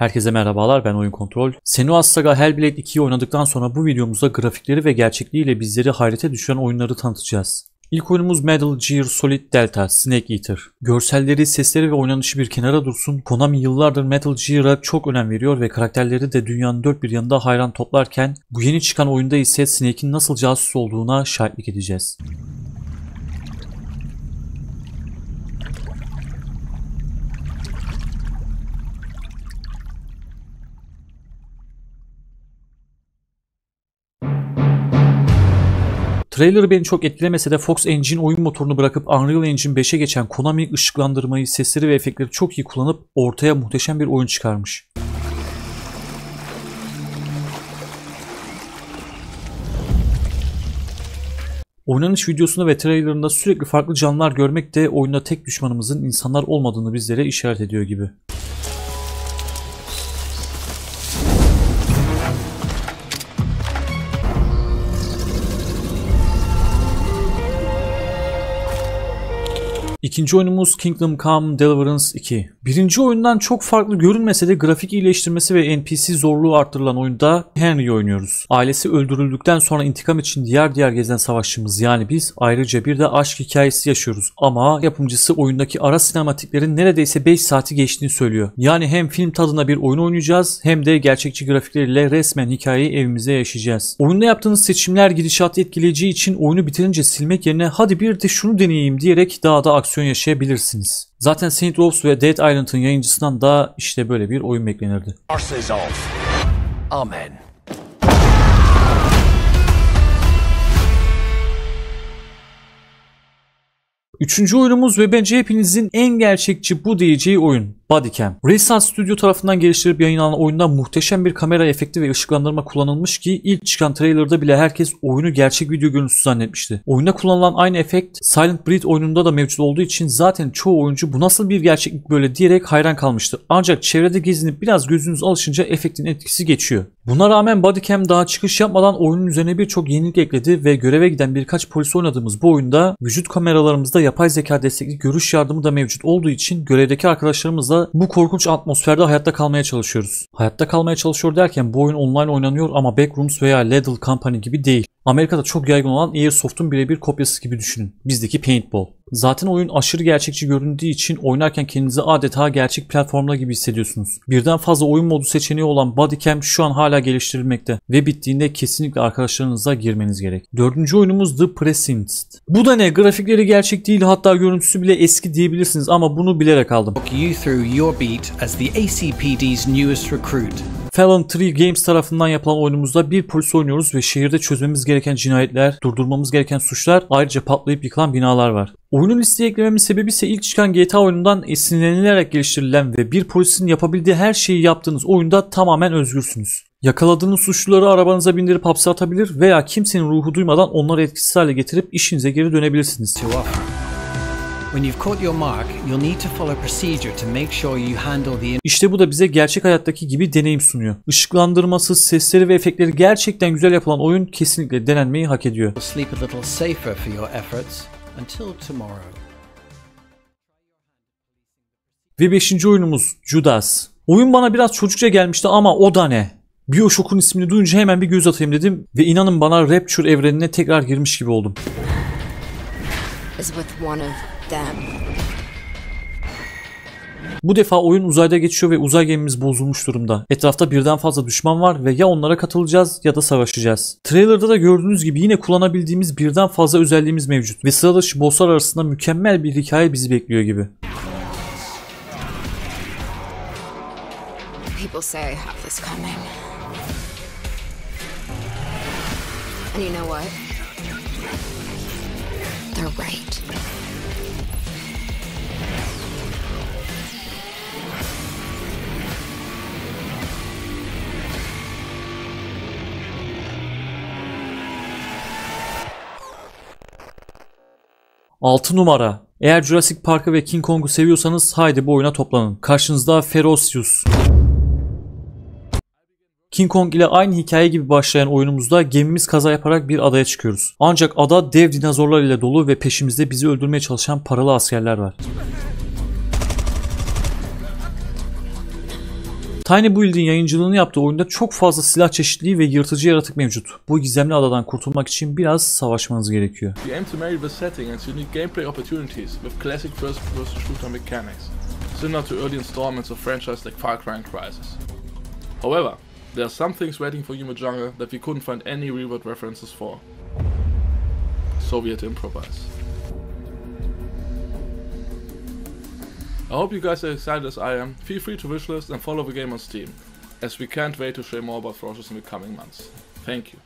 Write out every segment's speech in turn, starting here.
Herkese merhabalar ben Oyun Kontrol. Senua's Saga Hellblade 2'yi oynadıktan sonra bu videomuzda grafikleri ve gerçekliğiyle bizleri hayrete düşüren oyunları tanıtacağız. İlk oyunumuz Metal Gear Solid Delta Snake Eater. Görselleri, sesleri ve oynanışı bir kenara dursun. Konami yıllardır Metal Gear'a çok önem veriyor ve karakterleri de dünyanın dört bir yanında hayran toplarken bu yeni çıkan oyunda ise Snake'in nasıl casus olduğuna şahitlik edeceğiz. Trailer beni çok etkilemese de Fox Engine oyun motorunu bırakıp Unreal Engine 5'e geçen Konami ışıklandırmayı, sesleri ve efektleri çok iyi kullanıp ortaya muhteşem bir oyun çıkarmış. Oynanış videosunda ve trailerında sürekli farklı canlılar görmek de oyunda tek düşmanımızın insanlar olmadığını bizlere işaret ediyor gibi. İkinci oyunumuz Kingdom Come Deliverance 2. Birinci oyundan çok farklı görünmese de grafik iyileştirmesi ve NPC zorluğu arttırılan oyunda Henry'i oynuyoruz. Ailesi öldürüldükten sonra intikam için diğer diğer gezen savaşçımız yani biz ayrıca bir de aşk hikayesi yaşıyoruz. Ama yapımcısı oyundaki ara sinematiklerin neredeyse 5 saati geçtiğini söylüyor. Yani hem film tadına bir oyun oynayacağız hem de gerçekçi grafikleriyle resmen hikayeyi evimizde yaşayacağız. Oyunda yaptığınız seçimler gidişatı etkileyeceği için oyunu bitirince silmek yerine hadi bir de şunu deneyeyim diyerek daha da aksiyon yaşayabilirsiniz. Zaten Saint Rose ve Dead Island'ın yayıncısından da işte böyle bir oyun beklenirdi. Amen. Üçüncü oyunumuz ve bence hepinizin en gerçekçi bu diyeceği oyun. Bodycam. Raysan Studio tarafından geliştirip yayınlanan oyunda muhteşem bir kamera efekti ve ışıklandırma kullanılmış ki ilk çıkan trailerda bile herkes oyunu gerçek video görüntüsü zannetmişti. Oyunda kullanılan aynı efekt Silent Breed oyununda da mevcut olduğu için zaten çoğu oyuncu bu nasıl bir gerçeklik böyle diyerek hayran kalmıştı. Ancak çevrede gezinip biraz gözünüz alışınca efektin etkisi geçiyor. Buna rağmen Bodycam daha çıkış yapmadan oyunun üzerine birçok yenilik ekledi ve göreve giden birkaç polis oynadığımız bu oyunda vücut kameralarımızda yapay zeka destekli görüş yardımı da mevcut olduğu için görevdeki arkadaşlarımızla bu korkunç atmosferde hayatta kalmaya çalışıyoruz. Hayatta kalmaya çalışıyor derken bu oyun online oynanıyor ama Backrooms veya Ladle Company gibi değil. Amerika'da çok yaygın olan Airsoft'un birebir kopyası gibi düşünün. Bizdeki paintball. Zaten oyun aşırı gerçekçi göründüğü için oynarken kendinizi adeta gerçek platformda gibi hissediyorsunuz. Birden fazla oyun modu seçeneği olan Bodycam şu an hala geliştirilmekte ve bittiğinde kesinlikle arkadaşlarınızla girmeniz gerek. Dördüncü oyunumuz The Precinct. Bu da ne? Grafikleri gerçek değil hatta görüntüsü bile eski diyebilirsiniz ama bunu bilerek aldım. You through your beat as the ACPD's newest recruit. Fallon 3 Games tarafından yapılan oyunumuzda bir polis oynuyoruz ve şehirde çözmemiz gereken cinayetler, durdurmamız gereken suçlar, ayrıca patlayıp yıkılan binalar var. Oyunu listeye eklememin sebebi ise ilk çıkan GTA oyunundan esinlenilerek geliştirilen ve bir polisin yapabildiği her şeyi yaptığınız oyunda tamamen özgürsünüz. Yakaladığınız suçluları arabanıza bindirip hapse atabilir veya kimsenin ruhu duymadan onları etkisiz hale getirip işinize geri dönebilirsiniz. offer. When you've caught your mark, you'll need to follow procedure to make sure you handle the İşte bu da bize gerçek hayattaki gibi deneyim sunuyor. Işıklandırması, sesleri ve efektleri gerçekten güzel yapılan oyun kesinlikle denenmeyi hak ediyor. sleep a little safer for your efforts until tomorrow. Ve 5. oyunumuz Judas. Oyun bana biraz çocukça gelmişti ama o da ne? Bioshock'un ismini duyunca hemen bir göz atayım dedim ve inanın bana Rapture evrenine tekrar girmiş gibi oldum. Bu defa oyun uzayda geçiyor ve uzay gemimiz bozulmuş durumda. Etrafta birden fazla düşman var ve ya onlara katılacağız ya da savaşacağız. Trailer'da da gördüğünüz gibi yine kullanabildiğimiz birden fazla özelliğimiz mevcut ve sıra dışı bosslar arasında mükemmel bir hikaye bizi bekliyor gibi. People say I have this coming. And you know what? 6 numara. Eğer Jurassic Park'ı ve King Kong'u seviyorsanız haydi bu oyuna toplanın. Karşınızda Ferocious. King Kong ile aynı hikaye gibi başlayan oyunumuzda gemimiz kaza yaparak bir adaya çıkıyoruz. Ancak ada dev dinozorlar ile dolu ve peşimizde bizi öldürmeye çalışan paralı askerler var. Tiny Build'in yayıncılığını yaptığı oyunda çok fazla silah çeşitliliği ve yırtıcı yaratık mevcut. Bu gizemli adadan kurtulmak için biraz savaşmanız gerekiyor. We aim to marry the setting and unique gameplay opportunities with classic first-person shooter mechanics, similar to early installments of franchises like Far Cry and Crysis. However, there are some things waiting for you in jungle that we couldn't find any reward references for. Soviet improvise. I hope you guys are excited as I am. Feel free to wishlist and follow the game on Steam, as we can't wait to share more about Froshes in the coming months. Thank you.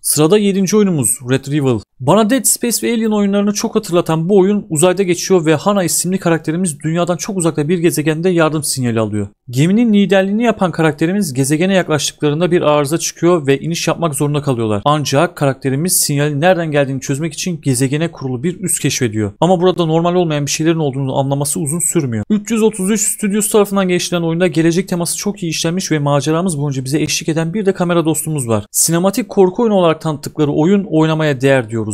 Sırada 7. oyunumuz Red Rival. Bana Dead Space ve Alien oyunlarını çok hatırlatan bu oyun uzayda geçiyor ve Hana isimli karakterimiz dünyadan çok uzakta bir gezegende yardım sinyali alıyor. Geminin liderliğini yapan karakterimiz gezegene yaklaştıklarında bir arıza çıkıyor ve iniş yapmak zorunda kalıyorlar. Ancak karakterimiz sinyalin nereden geldiğini çözmek için gezegene kurulu bir üs keşfediyor. Ama burada normal olmayan bir şeylerin olduğunu anlaması uzun sürmüyor. 333 Studios tarafından geliştirilen oyunda gelecek teması çok iyi işlenmiş ve maceramız boyunca bize eşlik eden bir de kamera dostumuz var. Sinematik korku oyunu olarak tanıttıkları oyun oynamaya değer diyoruz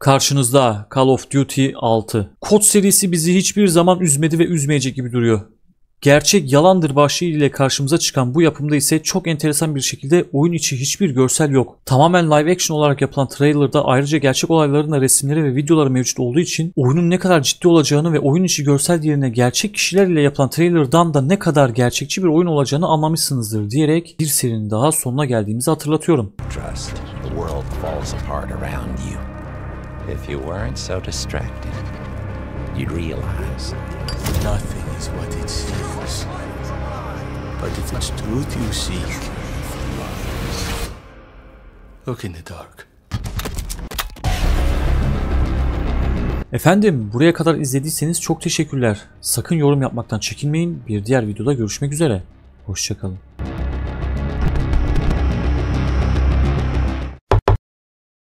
Karşınızda Call of Duty 6. Kod serisi bizi hiçbir zaman üzmedi ve üzmeyecek gibi duruyor. Gerçek yalandır başlığı ile karşımıza çıkan bu yapımda ise çok enteresan bir şekilde oyun içi hiçbir görsel yok. Tamamen live action olarak yapılan trailerda ayrıca gerçek olayların da resimleri ve videoları mevcut olduğu için oyunun ne kadar ciddi olacağını ve oyun içi görsel yerine gerçek kişiler ile yapılan trailerdan da ne kadar gerçekçi bir oyun olacağını anlamışsınızdır diyerek bir serinin daha sonuna geldiğimizi hatırlatıyorum. trust, the world falls apart around you. If you weren't so distracted, you'd realize Nothing is what it seems. But if it's truth you seek, look in the dark. Efendim buraya kadar izlediyseniz çok teşekkürler. Sakın yorum yapmaktan çekinmeyin. Bir diğer videoda görüşmek üzere. Hoşçakalın.